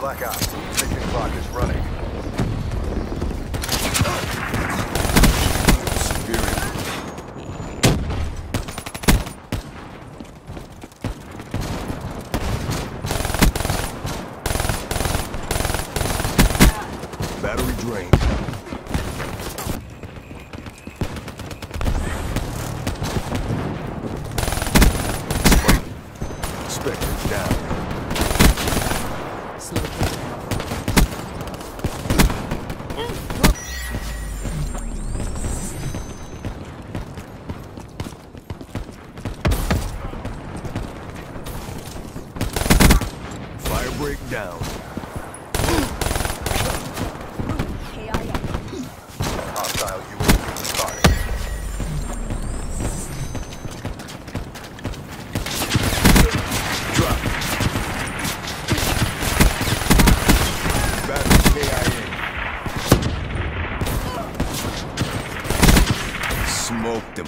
Black Ops. Mission clock is running. Battery drained. Spectre down. Slow. Firebreak down. Smoked him.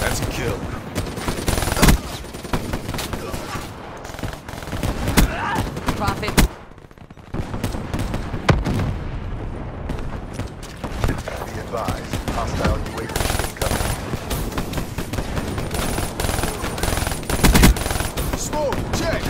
That's a kill. Smoke, check.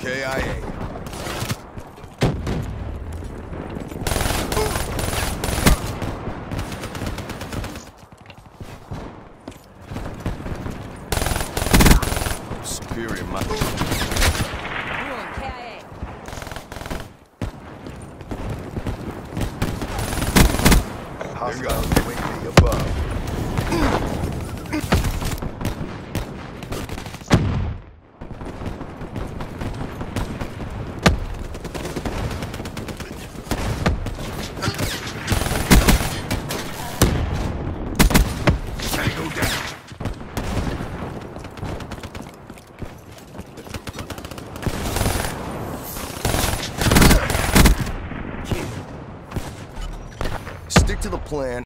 KIA. Superior, my. Ruin KIA. Hostile UAV above. to the plan